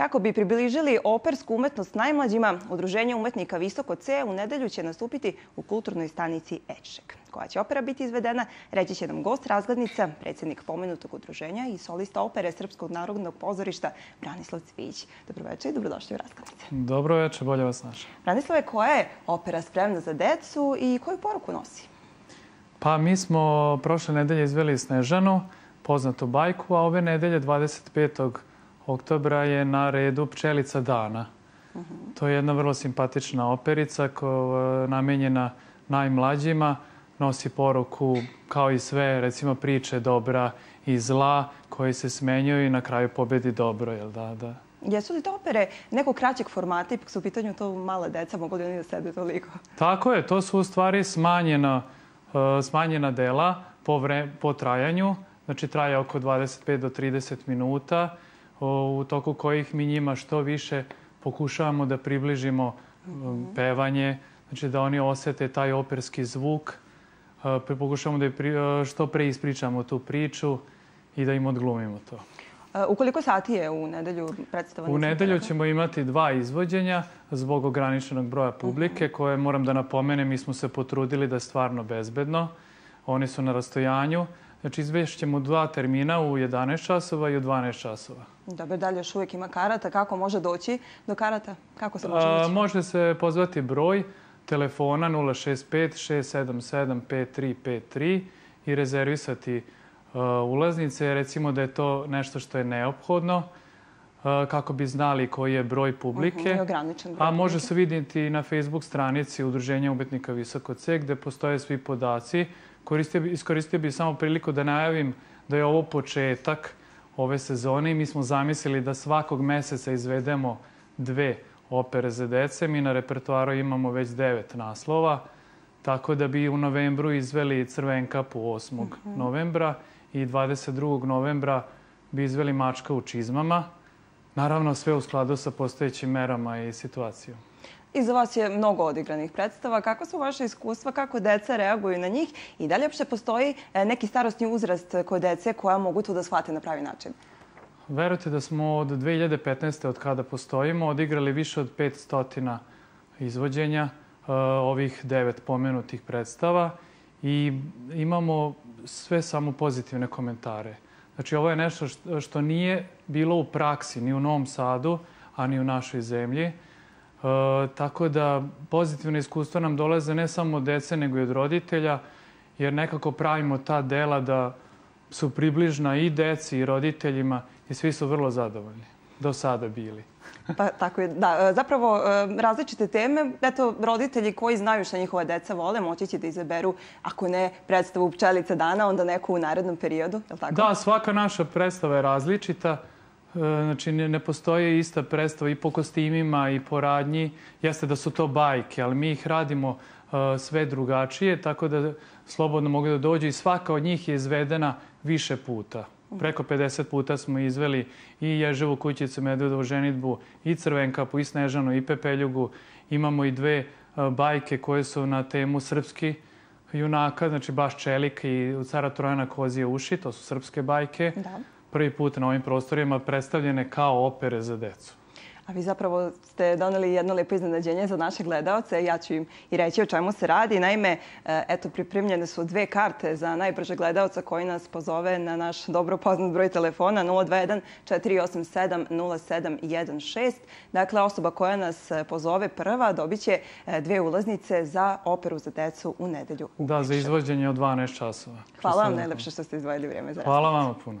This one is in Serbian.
Kako bi približili opersku umetnost najmlađima, Udruženje umetnika Visoko C u nedelju će nastupiti u kulturnoj stanici Eček. Koja će opera biti izvedena, reći će nam gost razglednica, predsjednik pomenutog udruženja i solista opere Srpskog narodnog pozorišta Branislav Cvić. Dobroveče i dobrodošli u razglednice. Dobro veče, bolje vas naša. Branislave, koja je opera spremna za decu i koju poruku nosi? Pa mi smo prošle nedelje izveli Snežanu, poznatu bajku, a ove nedelje 25 oktobra je na redu Pčelica dana. To je jedna vrlo simpatična operica koja je namenjena najmlađima, nosi poruku kao i sve, recimo priče dobra i zla koji se smenjuju i na kraju pobedi dobro, jel da, da. Jesu li to opere nekog kraćeg formata, ipak su u pitanju to mala deca, mogu li oni da sede toliko? Tako je, to su u stvari smanjena, uh, smanjena dela po, vre, po trajanju, znači traje oko 25 do 30 minuta u toku kojih mi njima što više pokušavamo da približimo um, pevanje, znači da oni osete taj operski zvuk, uh, pokušavamo da uh, što pre ispričamo tu priču i da im odglumimo to. Uh, u koliko sati je u nedelju predstava? U nedelju ćemo imati dva izvođenja zbog ograničenog broja publike koje moram da napomenem, mi smo se potrudili da je stvarno bezbedno. Oni su na rastojanju. Znači, izvešćemo dva termina u 11 časova i u 12 časova. Dobro, dalje još uvijek ima karata. Kako može doći do karata? Kako se može doći? Može se pozvati broj telefona 065 677 5353 i rezervisati uh, ulaznice. Recimo da je to nešto što je neophodno uh, kako bi znali koji je broj publike. Uh -huh, broj A može se vidjeti na Facebook stranici Udruženja umetnika Visoko C gde postoje svi podaci Koristio bi, iskoristio bih samo priliku da najavim da je ovo početak ove sezone i mi smo zamislili da svakog meseca izvedemo dve opere za dece. Mi na repertoaru imamo već devet naslova, tako da bi u novembru izveli Crvenkapu 8. Mm -hmm. novembra i 22. novembra bi izveli Mačka u čizmama. Naravno, sve u skladu sa postojećim merama i situacijom. Iza vas je mnogo odigranih predstava. Kako su vaše iskustva, kako deca reaguju na njih i da li uopšte postoji e, neki starostni uzrast kod dece koja mogu to da shvate na pravi način? Verujte da smo od 2015. od kada postojimo odigrali više od 500 izvođenja uh, ovih devet pomenutih predstava i imamo sve samo pozitivne komentare. Znači, ovo je nešto što nije bilo u praksi ni u Novom Sadu, a ni u našoj zemlji. E, tako da pozitivne iskustva nam dolaze ne samo od dece, nego i od roditelja, jer nekako pravimo ta dela da su približna i deci i roditeljima i svi su vrlo zadovoljni. Do sada bili. Pa, tako je, da. E, zapravo, e, različite teme. Eto, roditelji koji znaju šta njihova deca vole, moći će da izaberu, ako ne predstavu Pčelica dana, onda neku u narednom periodu, je li tako? Da, svaka naša predstava je različita. Znači, ne, postoje ista predstava i po kostimima i po radnji. Jeste da su to bajke, ali mi ih radimo uh, sve drugačije, tako da slobodno mogu da dođu i svaka od njih je izvedena više puta. Preko 50 puta smo izveli i Ježevu kućicu, Medvedovu ženitbu, i Crvenkapu, i Snežanu, i Pepeljugu. Imamo i dve uh, bajke koje su na temu srpski junaka, znači baš Čelik i cara Trojana Kozije uši, to su srpske bajke. Da prvi put na ovim prostorima predstavljene kao opere za decu. A vi zapravo ste doneli jedno lepo iznenađenje za naše gledalce. Ja ću im i reći o čemu se radi. Naime, e, eto, pripremljene su dve karte za najbrže gledalca koji nas pozove na naš dobro poznat broj telefona 021 487 0716. Dakle, osoba koja nas pozove prva dobit će e, dve ulaznice za operu za decu u nedelju. Da, za izvođenje od 12 časova. Hvala vam najlepše što ste izdvojili vrijeme za Hvala vam puno.